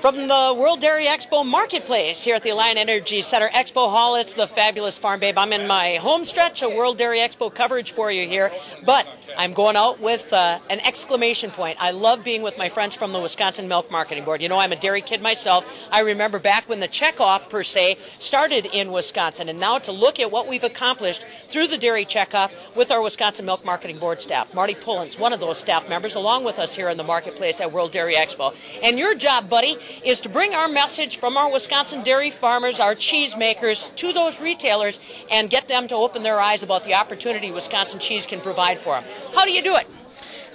From the World Dairy Expo Marketplace here at the Alliant Energy Center Expo Hall, it's the fabulous Farm Babe. I'm in my home stretch of World Dairy Expo coverage for you here, but I'm going out with uh, an exclamation point. I love being with my friends from the Wisconsin Milk Marketing Board. You know, I'm a dairy kid myself. I remember back when the checkoff, per se, started in Wisconsin, and now to look at what we've accomplished through the dairy checkoff with our Wisconsin Milk Marketing Board staff. Marty Pullin's, one of those staff members, along with us here in the marketplace at World Dairy Expo. And your job, buddy, is to bring our message from our Wisconsin dairy farmers, our cheese makers, to those retailers and get them to open their eyes about the opportunity Wisconsin cheese can provide for them. How do you do it?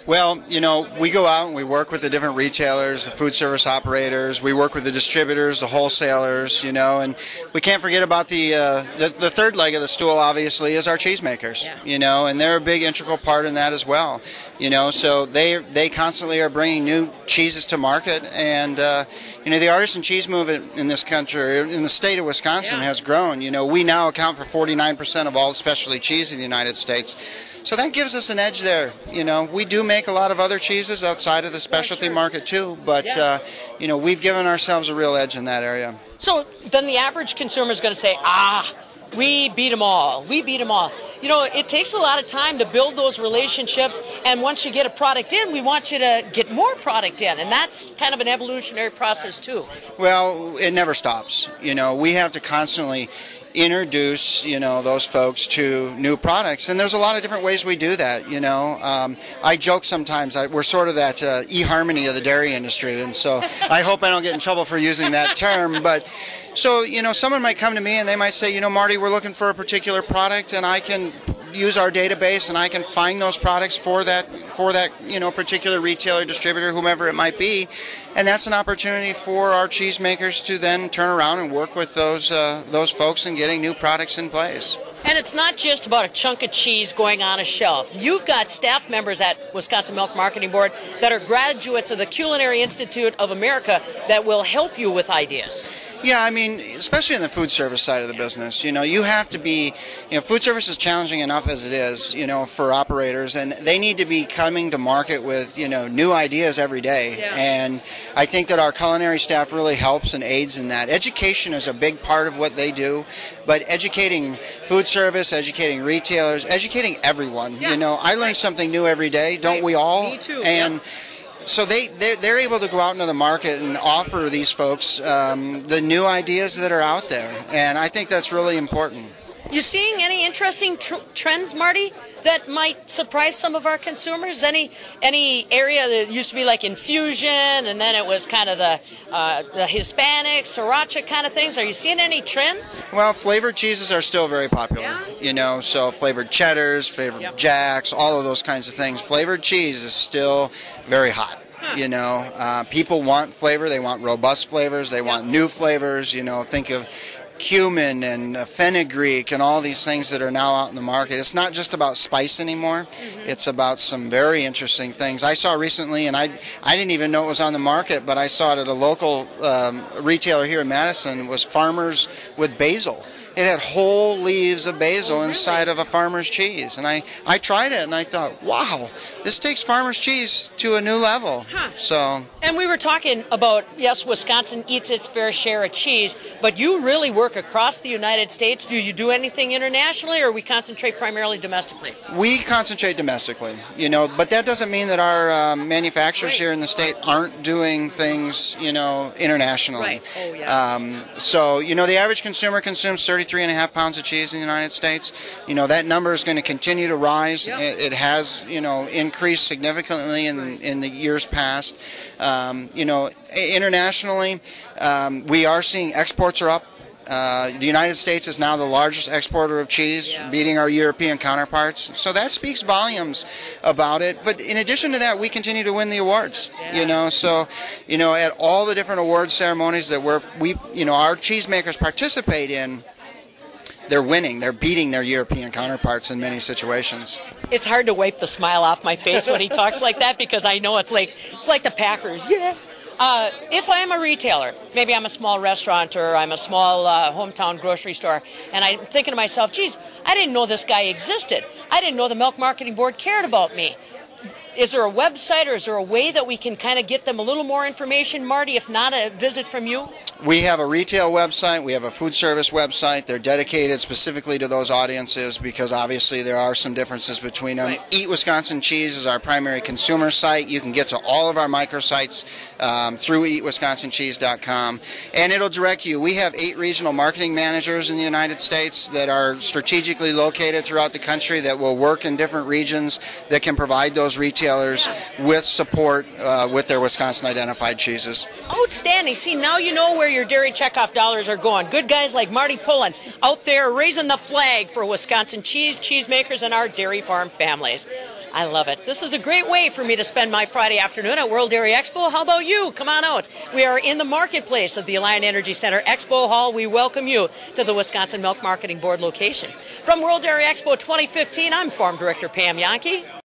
Well, you know, we go out and we work with the different retailers, the food service operators. We work with the distributors, the wholesalers, you know, and we can't forget about the uh, the, the, third leg of the stool. Obviously, is our cheesemakers, yeah. you know, and they're a big integral part in that as well, you know. So they they constantly are bringing new cheeses to market, and uh, you know, the artisan cheese movement in this country, in the state of Wisconsin, yeah. has grown. You know, we now account for 49% of all specialty cheese in the United States. So that gives us an edge there. You know, we do make a lot of other cheeses outside of the specialty sure. market too, but yeah. uh, you know, we've given ourselves a real edge in that area. So then the average consumer is going to say, ah, we beat them all. We beat them all. You know, it takes a lot of time to build those relationships, and once you get a product in, we want you to get more product in, and that's kind of an evolutionary process too. Well, it never stops. You know, we have to constantly introduce you know those folks to new products. And there's a lot of different ways we do that you know. Um, i joke sometimes I, we're sort of that uh, e-harmony of the dairy industry. And so i hope i don't get in trouble for using that term. But so you know someone might come to me and they might say you know marty we're looking for a particular product and i can use our database and I can find those products for that for that you know particular retailer, distributor, whomever it might be, and that's an opportunity for our cheesemakers to then turn around and work with those uh, those folks and getting new products in place. And it's not just about a chunk of cheese going on a shelf. You've got staff members at Wisconsin Milk Marketing Board that are graduates of the Culinary Institute of America that will help you with ideas. Yeah, I mean, especially in the food service side of the business, you know, you have to be, you know, food service is challenging enough as it is, you know, for operators, and they need to be coming to market with, you know, new ideas every day. Yeah. And I think that our culinary staff really helps and aids in that. Education is a big part of what they do, but educating food service, educating retailers, educating everyone. Yeah. You know, I learn something new every day, don't right. we all? Me too. And so they they're, they're, able to go out into the market and offer these folks um, the new ideas that are out there, and I think that's really important. You seeing any interesting tr- trends, Marty, that might surprise some of our consumers? Any any area that used to be like infusion, and then it was kind of the uh, the Hispanic sriracha kind of things. Are you seeing any trends? Well, flavored cheeses are still very popular. Yeah. You know, so flavored cheddars, flavored yep. jacks, all of those kinds of things. Flavored cheese is still very hot. You know, uh, people want flavor. They want robust flavors. They want new flavors. You know, think of cumin and fenugreek and all these things that are now out in the market. It's not just about spice anymore. Mm-hmm. It's about some very interesting things. I saw recently, and I I didn't even know it was on the market, but I saw it at a local um, retailer here in Madison. Was farmers with basil it had whole leaves of basil oh, really? inside of a farmer's cheese. And I, I tried it and I thought, wow, this takes farmer's cheese to a new level. Huh. So. And we were talking about, yes, Wisconsin eats its fair share of cheese, but you really work across the United States. Do you do anything internationally or we concentrate primarily domestically? We concentrate domestically, you know, but that doesn't mean that our um, manufacturers right. here in the state aren't doing things, you know, internationally. Right. Oh, yeah. Um, so, you know, the average consumer consumes 30 33 and a half pounds of cheese in the United States. You know, that number is going to continue to rise. Yep. It, it, has, you know, increased significantly in, right. in the years past. Um, you know, internationally, um, we are seeing exports are up. Uh, the United States is now the largest exporter of cheese, yeah. beating our European counterparts. So that speaks volumes about it. But in addition to that, we continue to win the awards. Yeah. You know, so you know, at all the different award ceremonies that we're we you know our cheesemakers participate in, they're winning. They're beating their European counterparts in many situations. It's hard to wipe the smile off my face when he talks like that because I know it's like it's like the Packers. Yeah. Uh, if I'm a retailer, maybe I'm a small restaurant or I'm a small uh, hometown grocery store, and I'm thinking to myself, geez, I didn't know this guy existed. I didn't know the Milk Marketing Board cared about me. is there a website or is there a way that we can kind of get them a little more information, Marty, if not a visit from you? We have a retail website, we have a food service website. They're dedicated specifically to those audiences because obviously there are some differences between them. Right. Eat Wisconsin Cheese is our primary consumer site. You can get to all of our microsites um, through eatwisconsincheese.com and it'll direct you. We have eight regional marketing managers in the United States that are strategically located throughout the country that will work in different regions that can provide those retailers with support uh, with their Wisconsin identified cheeses. Outstanding. See, now you know where your dairy checkoff dollars are going. Good guys like Marty Pullin out there raising the flag for Wisconsin cheese, cheesemakers, and our dairy farm families. I love it. This is a great way for me to spend my Friday afternoon at World Dairy Expo. How about you? Come on out. We are in the marketplace of the Alliant Energy Center Expo Hall. We welcome you to the Wisconsin Milk Marketing Board location. From World Dairy Expo 2015, I'm Farm Director Pam Jahnke.